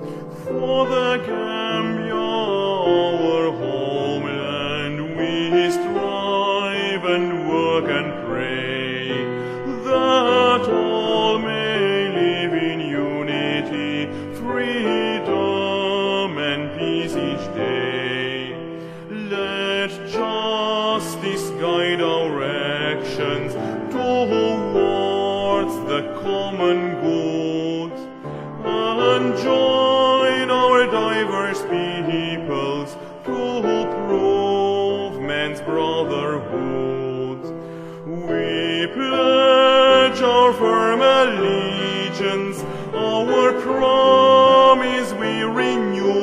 For the Gambia, our homeland, we strive and work and pray that all may live in unity, freedom and peace each day. Let justice guide our actions towards the common good and joy diverse peoples prove man's brotherhood. We pledge our firm allegiance, our promise we renew.